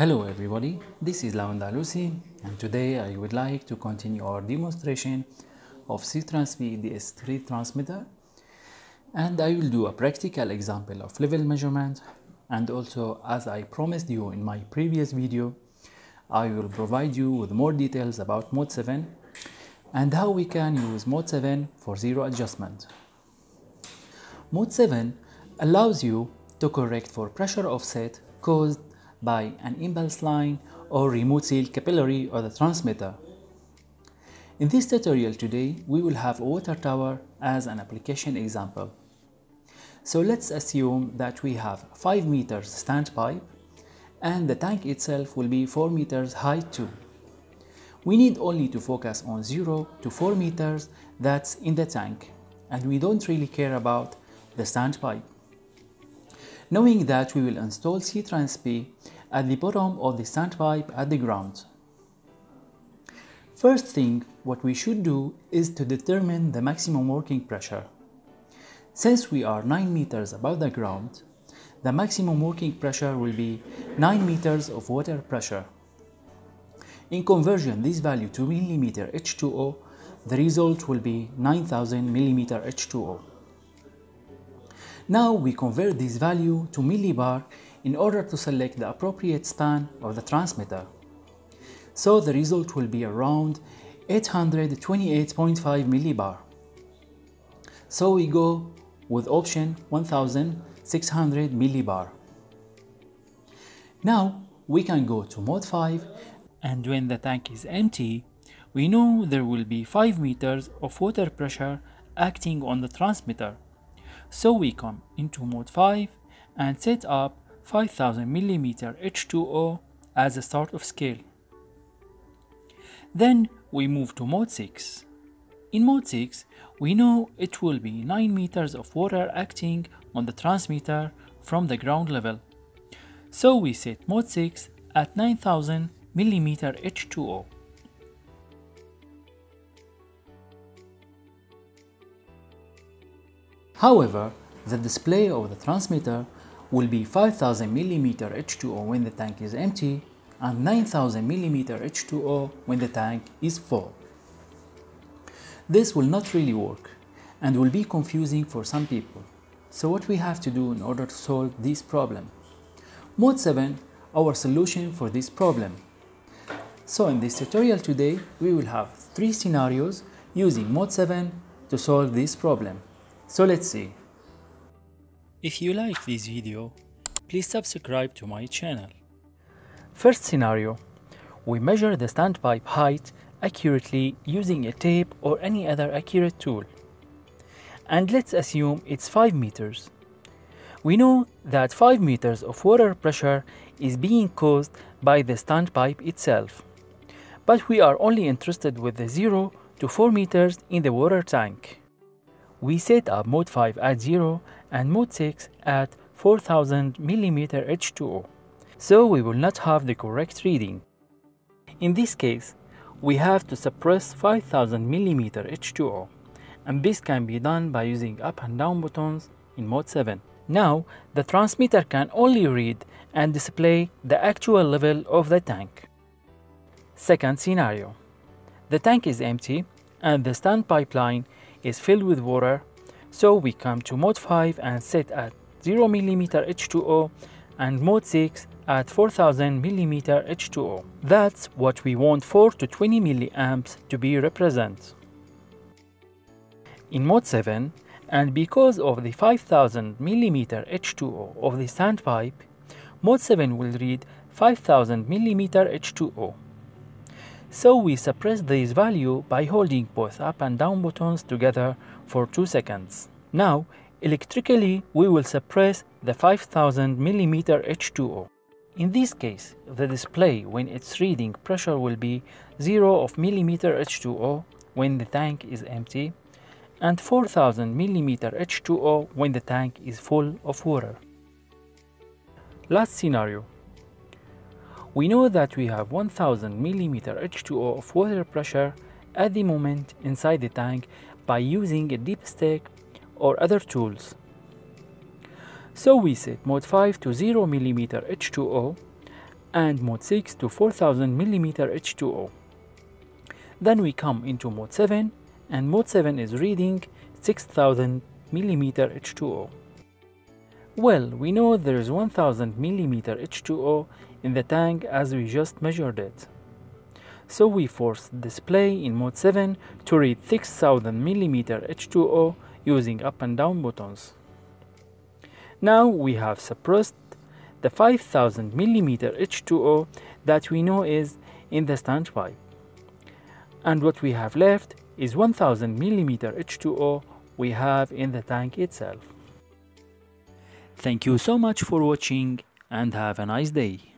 Hello everybody, this is Lawan Dalusi and today I would like to continue our demonstration of SITRANS P DS3 transmitter. And I will do a practical example of level measurement. And also as I promised you in my previous video I will provide you with more details about mode 7 and how we can use mode 7 for zero adjustment. Mode 7 allows you to correct for pressure offset caused by an impulse line or remote seal capillary or the transmitter. In this tutorial today, we will have a water tower as an application example. So let's assume that we have 5 meters standpipe and the tank itself will be 4 meters high too. We need only to focus on 0 to 4 meters that's in the tank and we don't really care about the standpipe knowing that we will install SITRANS P at the bottom of the standpipe at the ground. First thing, what we should do is to determine the maximum working pressure. Since we are 9 meters above the ground, the maximum working pressure will be 9 meters of water pressure. In conversion this value to millimeter H2O, the result will be 9000 millimeter H2O. Now we convert this value to millibar in order to select the appropriate span of the transmitter. So the result will be around 828.5 millibar. So we go with option 1600 millibar. Now we can go to mode 5 and when the tank is empty, we know there will be 5 meters of water pressure acting on the transmitter. So we come into mode 5 and set up 5000 mm H2O as a start of scale. Then we move to mode 6. In mode 6, we know it will be 9 meters of water acting on the transmitter from the ground level. So we set mode 6 at 9000 mm H2O. However, the display of the transmitter will be 5000 mm H2O when the tank is empty and 9000 mm H2O when the tank is full. This will not really work and will be confusing for some people. So what we have to do in order to solve this problem? Mode 7, our solution for this problem. So in this tutorial today, we will have three scenarios using Mode 7 to solve this problem. So let's see. If you like this video, please subscribe to my channel. First scenario. We measure the standpipe height accurately using a tape or any other accurate tool. And let's assume it's 5 meters. We know that 5 meters of water pressure is being caused by the standpipe itself. But we are only interested with the 0 to 4 meters in the water tank we set up mode 5 at 0 and mode 6 at 4000 mm H2O, so we will not have the correct reading. In this case, we have to suppress 5000 mm H2O, and this can be done by using up and down buttons in mode 7. Now, the transmitter can only read and display the actual level of the tank. Second scenario. The tank is empty and the stand line is filled with water so we come to mode 5 and set at 0 mm H2O and mode 6 at 4000 mm H2O. That's what we want 4 to 20 milliamps to be represent. In mode 7, and because of the 5000 mm H2O of the standpipe, mode 7 will read 5000 mm H2O. So we suppress this value by holding both up and down buttons together for 2 seconds. Now, electrically we will suppress the 5000 mm H2O. In this case, the display when it's reading pressure will be 0 of millimeter H2O when the tank is empty and 4000 millimeter H2O when the tank is full of water. Last scenario, we know that we have 1000 mm H2O of water pressure at the moment inside the tank by using a dipstick or other tools. So we set mode 5 to 0 mm H2O and mode 6 to 4000 mm H2O. Then we come into mode 7 and mode 7 is reading 6000 mm H2O. Well, we know there is 1000 millimeter H2O in the tank as we just measured it. So we force display in mode 7 to read 6000 millimeter H2O using up and down buttons. Now we have suppressed the 5000 millimeter H2O that we know is in the standpipe. And what we have left is 1000 millimeter H2O we have in the tank itself. Thank you so much for watching and have a nice day.